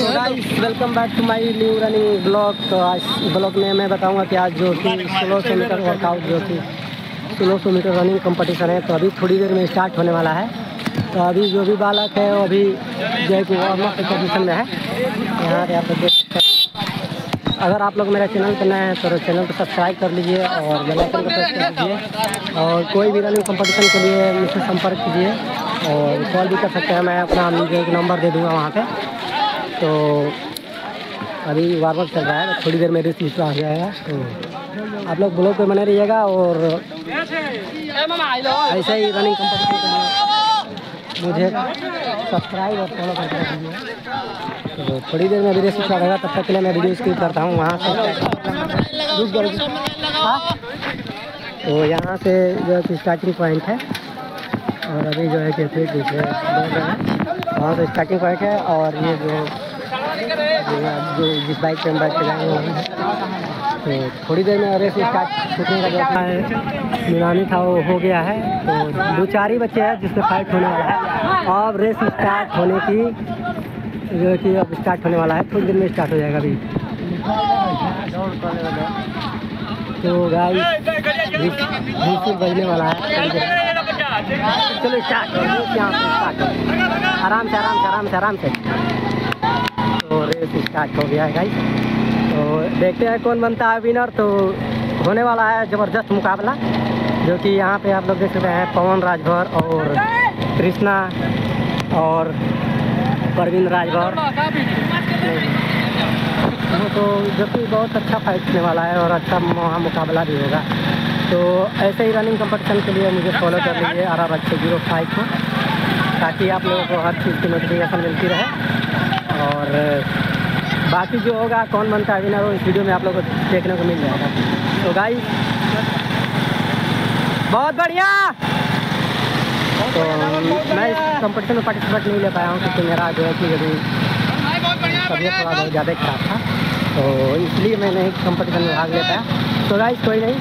Welcome back to my new running blog तो आज blog में मैं बताऊँगा कि आज जो कि सोलह सौ मीटर वर्कआउट जो कि सोलह सौ मीटर रनिंग कंपटीशन है तो अभी थोड़ी देर में स्टार्ट होने वाला है। तो अभी जो भी बालक है वो अभी जो है कि वार्म अप पोजिशन में है। यहाँ पे आप देख सकते अगर आप लोग मेरा चैनल पर नए हैं तो चैनल को सब्सक्राइब कर लीजिए और बेल आइकन को प्रेस कर दीजिए और कोई भी रनिंग कंपटीशन के लिए मुझसे संपर्क कीजिए और कॉल भी कर सकते हैं। मैं अपना जो एक नंबर दे दूँगा वहाँ पे। तो अभी वार्म चल रहा है थोड़ी देर में रेस लिस्ट आ जाएगा तो आप लोग ब्लॉग पे बने रहिएगा और ऐसे ही रनिंग कंपटीशन मुझे सब्सक्राइब और फॉलो करके रखिए तो थोड़ी देर में रेस लिस्ट आ जाएगा तब तक के लिए मैं वीडियो स्किप करता हूँ वहाँ से। हाँ? तो यहाँ से जो है कि स्टार्टिंग पॉइंट है, और अभी जो है कि फिर वहाँ से स्टार्टिंग पॉइंट है और ये जो जो जिस बाइक पे हम बाइक जाएँगे वहाँ है। तो थोड़ी देर में रेस स्टार्ट छूटने का जो है यूनानी था वो हो गया है तो दो चार ही बच्चे हैं जिसपे फाइट होने वाला है अब रेस स्टार्ट होने की जो है कि अब स्टार्ट होने वाला है थोड़ी देर में स्टार्ट हो जाएगा अभी तो गाइस बजने वाला है चलो स्टार्ट आराम से आराम से आराम से आराम से तो रेस स्टार्ट हो गया है गाइस तो देखते हैं कौन बनता है विनर तो होने वाला है ज़बरदस्त मुकाबला, जो कि यहाँ पे आप लोग देख सकते हैं पवन राजभर और कृष्णा और परवीन राजभर। वो तो जो कि बहुत अच्छा फाइट होने वाला है और अच्छा वहाँ मुकाबला भी होगा। तो ऐसे ही रनिंग कंपटीशन के लिए मुझे फॉलो कर लीजिए आर आर अच्छे ज़ीरो फाइव को, ताकि आप लोगों को हर चीज़ की नोटिफिकेशन मिलती रहे और बाकी जो होगा, कौन बनता है विनर वो इस वीडियो में आप लोगों को देखने को मिल जाएगा। तो गाइस बहुत बढ़िया! तो मैं इस कंपटीशन में पार्टिसिपेट नहीं ले पाया हूँ, क्योंकि मेरा जो है कि अभी तबीयत थोड़ा बहुत ज़्यादा खराब था। तो इसलिए मैं नहीं कंपटीशन में भाग ले पाया। तो गाइस कोई नहीं।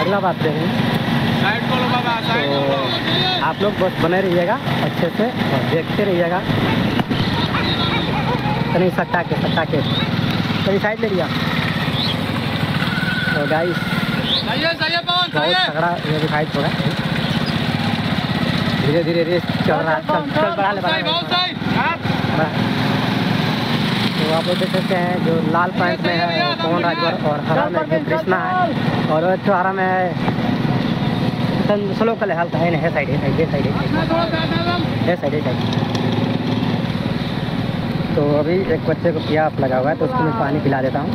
अगला बात देखें तो आप लोग बस बने रहिएगा, अच्छे से, और देखते रहिएगा। कहीं सट्टा के सट्टा के कहीं साइड ले लिया? तो गाइस तगड़ा ये दिखाई थोड़ा धीरे धीरे रेस चल रहा है। चल चल बढ़ा ले तो आप लोग देख सकते हैं जो लाल पैंट में है पवन राजवर और हरा में कृष्णा है। और जो हरा में है स्लो कल है हल्का। है है साइड है साइड है साइड है साइड है साइड तो अभी एक बच्चे को प्यास लगा हुआ है तो उसको मैं पानी पिला देता हूँ।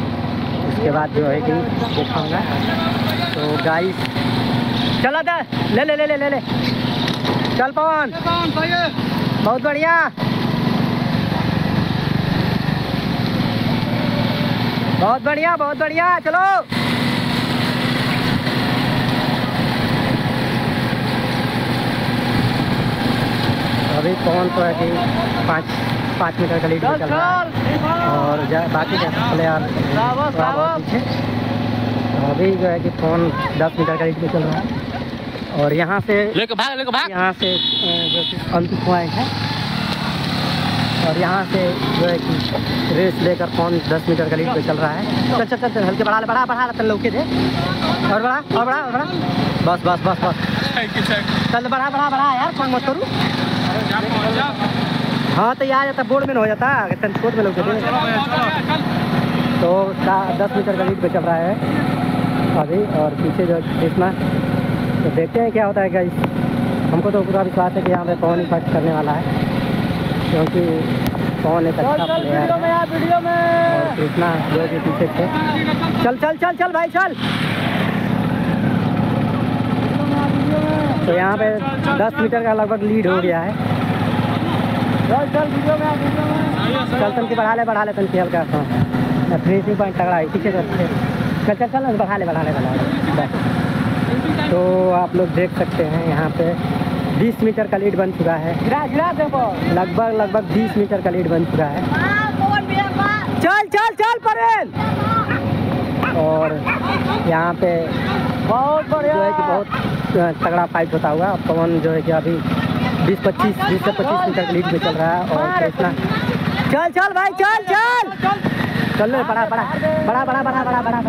उसके बाद जो है कि दिखाऊँगा तो गाय चला था ले ले ले ले ले ले। चल पवन। बहुत बढ़िया। बहुत बढ़िया बहुत बढ़िया, चलो। अभी पवन तो है कि पाँच पाँच मीटर का लीड पे चल रहा है। और बाकी के प्लेयर पीछे। अभी जो है कि पवन दस मीटर का लीड पे चल रहा है। और यहाँ से यहाँ से जो कि अंतिम पॉइंट है। और यहाँ से जो है कि रेस लेकर कौन दस मीटर का लीड पे चल रहा है। चल चल चल चल हल्के बढ़ा बढ़ा बढ़ा ले, चल लौके दे। और बढ़ा और बढ़ा और बढ़ा। बस बस बस बस। चल बढ़ा बढ़ा बढ़ा यार कौन मत करूँ। हाँ तो यहाँ आ जाता बोर्ड में हो जाता। तन छोट में दे तो दस मीटर का लीड पे चल रहा है। अभी और पीछे जो कृष्णा। तो देखते हैं क्या होता है गाइस हमको तो पूरा विश्वास है कि यहाँ पे पवन ही फ़र्स्ट करने वाला है। क्योंकि पवन एक अच्छा प्लेयर है। कृष्णा जो कि पीछे थे। चल चल चल चल भाई चल। तो यहाँ पे 10 मीटर का लगभग लीड हो गया है। चल चल चल तन के बढ़ा ले बढ़ा ले तन के हल्का हाँ फिनिशिंग पॉइंट तगड़ा है पीछे चल चल चल चल बढ़ा ले बढ़ा ले बढ़ा ले। तो आप लोग देख सकते हैं यहाँ पे 20 मीटर का लीड बन चुका है। लगभग लगभग 20 मीटर का लीड बन चुका है। चल चल चल परेल। और यहाँ पे बहुत बढ़िया। जो है कि बहुत तगड़ा फाइट होता हुआ पवन जो है कि अभी बीस पच्चीस बीस से पच्चीस मीटर के लीड पे चल रहा है और कृष्णा चल चल भाई चल चल चल लो बड़ा बड़ा बड़ा बड़ा बड़ा बड़ा बड़ा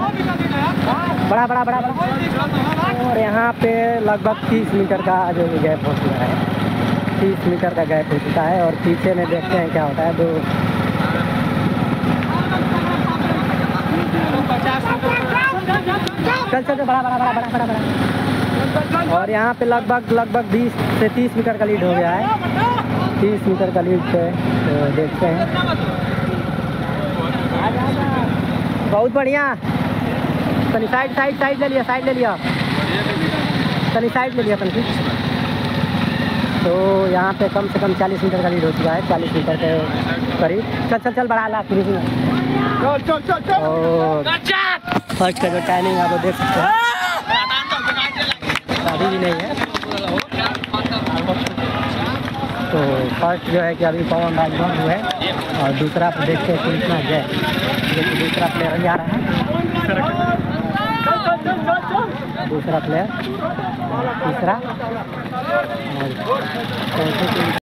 बड़ा बड़ा बड़ा बड़ा और यहाँ पे लगभग तीस मीटर का जो गैप हो चुका है तीस मीटर का गैप हो चुका है और पीछे में देखते हैं क्या होता है दो चल चल, बड़ा बड़ा बड़ा बड़ा बड़ा बड़ा और यहाँ पे लगभग लगभग 20 से 30 मीटर का लीड हो गया है। 30 मीटर का लीड पे तो देखते हैं। बहुत बढ़िया। तनी साइड साइड साइड ले लिया साइड ले लिया। तनी साइड ले लिया तनी। तो यहाँ पे कम से कम 40 मीटर का लीड हो चुका है 40 मीटर के करीब। चल चल चल बढ़ा ला फिनिशिंग चल चल चल चल। और फ़र्स्ट का जो टाइमिंग आप वो देख सकते हैं। शादी भी नहीं है। तो फ़र्स्ट जो है कि अभी पवन राजभवन हुए और दूसरा पर देखते हैं कृष्णा जय जो दूसरा प्लेयर जा रहा है। दूसरा प्लेयर तीसरा। और